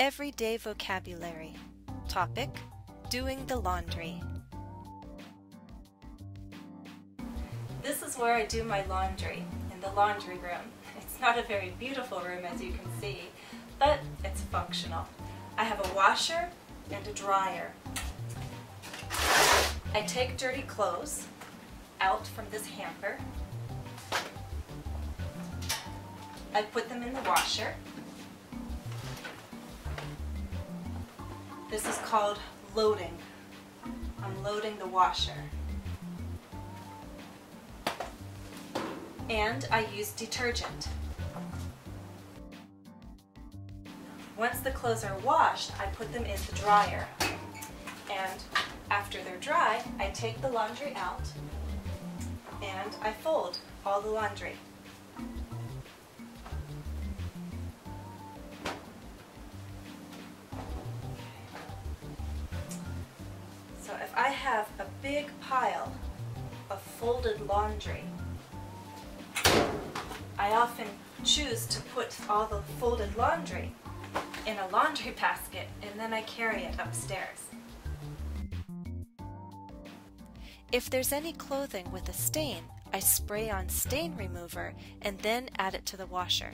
Everyday vocabulary. Topic Doing the laundry. This is where I do my laundry, in the laundry room. It's not a very beautiful room as you can see, but it's functional. I have a washer and a dryer. I take dirty clothes out from this hamper. I put them in the washer. This is called loading. I'm loading the washer. And I use detergent. Once the clothes are washed, I put them in the dryer. And after they're dry, I take the laundry out and I fold all the laundry. So if I have a big pile of folded laundry, I often choose to put all the folded laundry in a laundry basket and then I carry it upstairs. If there's any clothing with a stain, I spray on stain remover and then add it to the washer.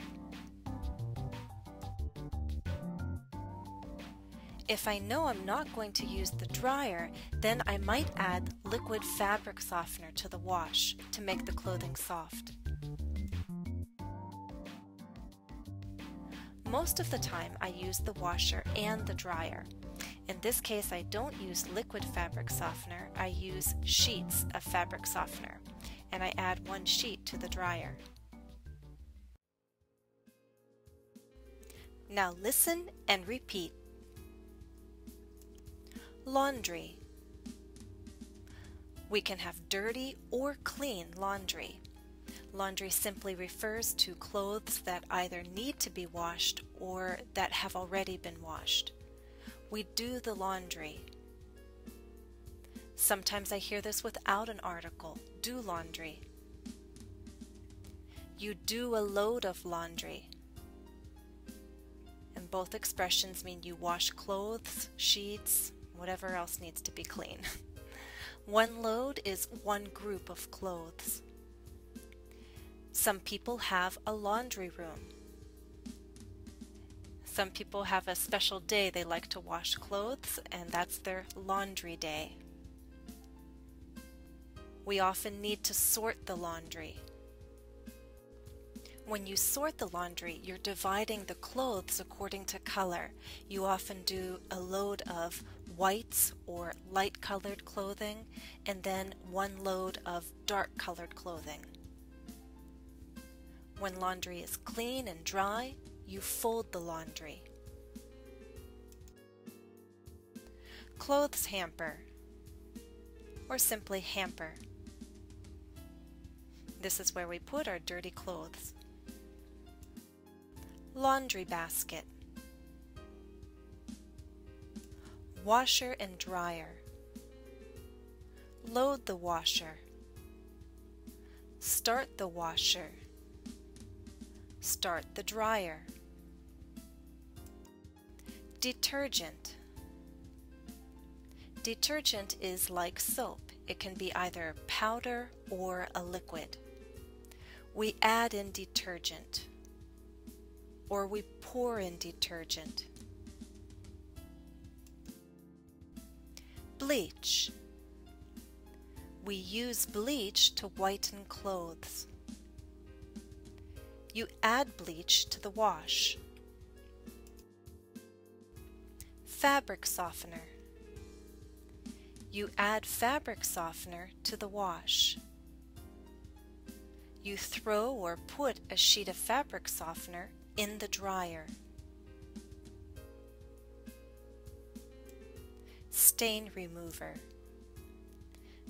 If I know I'm not going to use the dryer, then I might add liquid fabric softener to the wash to make the clothing soft. Most of the time I use the washer and the dryer. In this case I don't use liquid fabric softener, I use sheets of fabric softener and I add one sheet to the dryer. Now listen and repeat. Laundry. We can have dirty or clean laundry. Laundry simply refers to clothes that either need to be washed or that have already been washed. We do the laundry. Sometimes I hear this without an article do laundry. You do a load of laundry. And both expressions mean you wash clothes, sheets, whatever else needs to be clean. one load is one group of clothes. Some people have a laundry room. Some people have a special day they like to wash clothes, and that's their laundry day. We often need to sort the laundry. When you sort the laundry, you're dividing the clothes according to color. You often do a load of whites or light colored clothing and then one load of dark colored clothing. When laundry is clean and dry, you fold the laundry. Clothes hamper or simply hamper. This is where we put our dirty clothes. Laundry basket. Washer and dryer. Load the washer. Start the washer. Start the dryer. Detergent. Detergent is like soap. It can be either powder or a liquid. We add in detergent or we pour in detergent. Bleach. We use bleach to whiten clothes. You add bleach to the wash. Fabric softener. You add fabric softener to the wash. You throw or put a sheet of fabric softener in the dryer. Stain remover.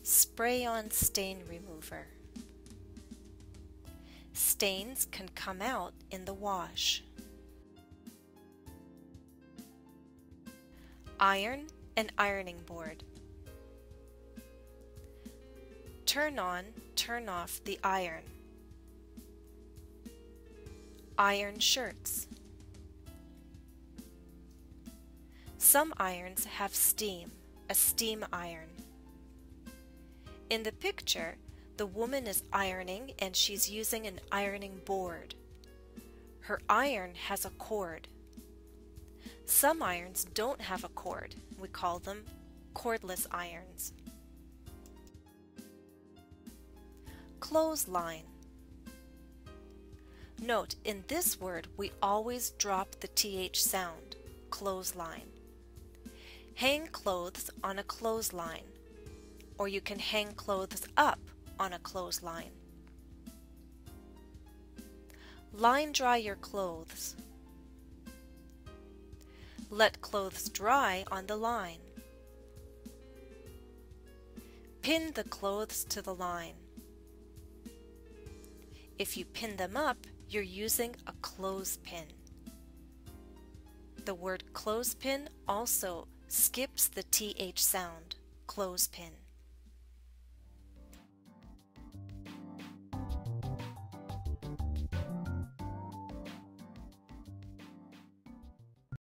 Spray on stain remover. Stains can come out in the wash. Iron and ironing board. Turn on, turn off the iron. Iron shirts. Some irons have steam, a steam iron. In the picture, the woman is ironing and she's using an ironing board. Her iron has a cord. Some irons don't have a cord. We call them cordless irons. Clothesline. Note, in this word, we always drop the TH sound, clothesline. Hang clothes on a clothesline, or you can hang clothes up on a clothesline. Line dry your clothes. Let clothes dry on the line. Pin the clothes to the line. If you pin them up, you're using a clothespin. The word clothespin also skips the TH sound, clothespin.